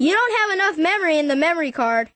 You don't have enough memory in the memory card.